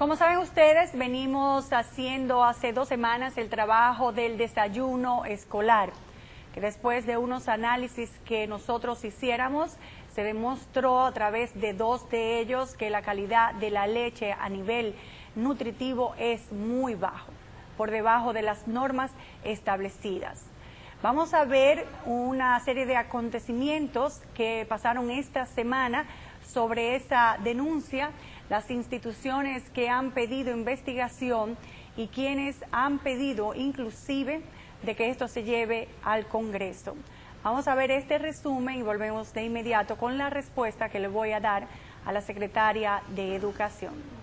Como saben ustedes, venimos haciendo hace dos semanas el trabajo del desayuno escolar, que después de unos análisis que nosotros hiciéramos, se demostró a través de dos de ellos que la calidad de la leche a nivel nutritivo es muy bajo, por debajo de las normas establecidas. Vamos a ver una serie de acontecimientos que pasaron esta semana sobre esa denuncia, las instituciones que han pedido investigación y quienes han pedido inclusive de que esto se lleve al Congreso. Vamos a ver este resumen y volvemos de inmediato con la respuesta que le voy a dar a la secretaria de Educación.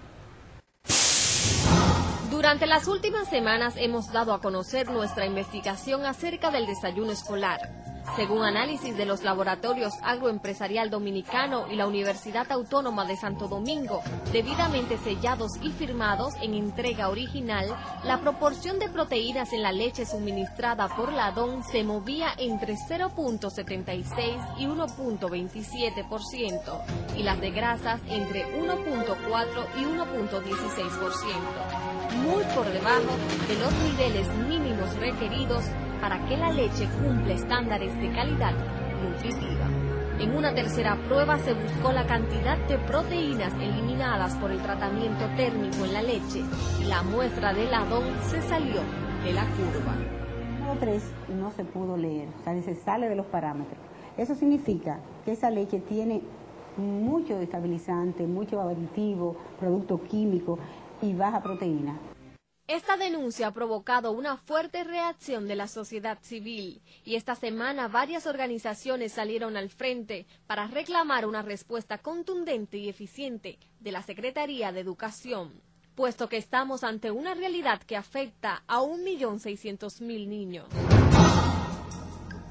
Durante las últimas semanas hemos dado a conocer nuestra investigación acerca del desayuno escolar. Según análisis de los laboratorios Agroempresarial Dominicano y la Universidad Autónoma de Santo Domingo, debidamente sellados y firmados en entrega original, la proporción de proteínas en la leche suministrada por la DON se movía entre 0.76 y 1.27% y las de grasas entre 1.4 y 1.16% muy por debajo de los niveles mínimos requeridos para que la leche cumpla estándares de calidad nutritiva. En una tercera prueba se buscó la cantidad de proteínas eliminadas por el tratamiento térmico en la leche y la muestra de ladón se salió de la curva. Número 3 no se pudo leer, o sea, se sale de los parámetros. Eso significa que esa leche tiene mucho estabilizante, mucho aditivo, producto químico y baja proteína. Esta denuncia ha provocado una fuerte reacción de la sociedad civil y esta semana varias organizaciones salieron al frente para reclamar una respuesta contundente y eficiente de la Secretaría de Educación, puesto que estamos ante una realidad que afecta a 1.600.000 niños.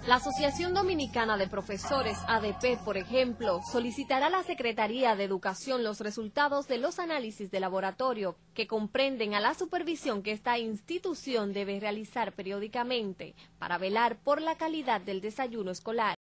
La Asociación Dominicana de Profesores, ADP, por ejemplo, solicitará a la Secretaría de Educación los resultados de los análisis de laboratorio que comprenden a la supervisión que esta institución debe realizar periódicamente para velar por la calidad del desayuno escolar.